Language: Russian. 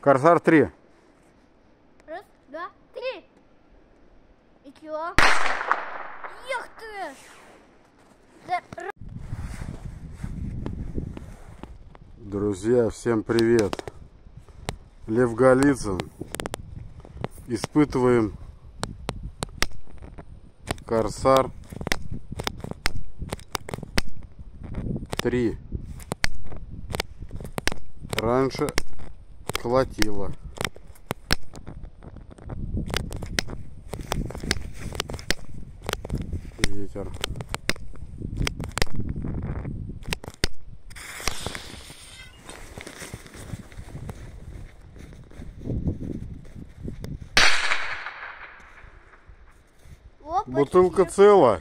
Корсар 3. Раз, два, три. И чё? Эх ты! Друзья, всем привет. Лев Голицын. Испытываем Корсар 3. Раньше колотило. Ветер. Опа, Бутылка цела.